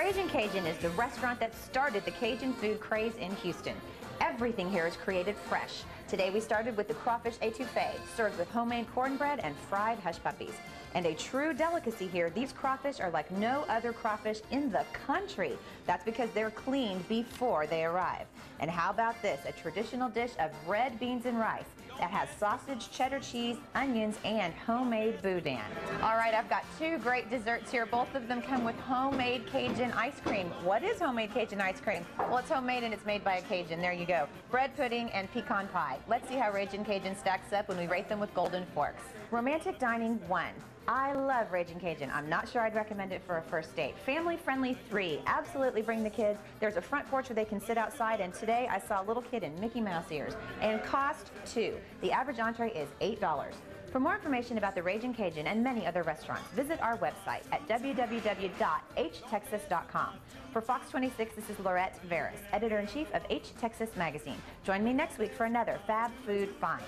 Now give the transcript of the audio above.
Ragin' Cajun is the restaurant that started the Cajun food craze in Houston. Everything here is created fresh. Today we started with the crawfish etouffee, served with homemade cornbread and fried hush puppies. And a true delicacy here, these crawfish are like no other crawfish in the country. That's because they're cleaned before they arrive. And how about this, a traditional dish of red beans and rice that has sausage, cheddar cheese, onions, and homemade boudin. All right, I've got two great desserts here. Both of them come with homemade Cajun ice cream. What is homemade Cajun ice cream? Well, it's homemade and it's made by a Cajun. There you go. Bread pudding and pecan pie. Let's see how Ragin' Cajun stacks up when we rate them with golden forks. Romantic dining, one. I love Ragin' Cajun. I'm not sure I'd recommend it for a first date. Family friendly, three. Absolutely bring the kids. There's a front porch where they can sit outside, and today I saw a little kid in Mickey Mouse ears. And cost, two. The average entree is $8. For more information about the Ragin' Cajun and many other restaurants, visit our website at www.htexas.com. For Fox 26, this is Laurette Veres, editor-in-chief of H Texas Magazine. Join me next week for another Fab Food Find.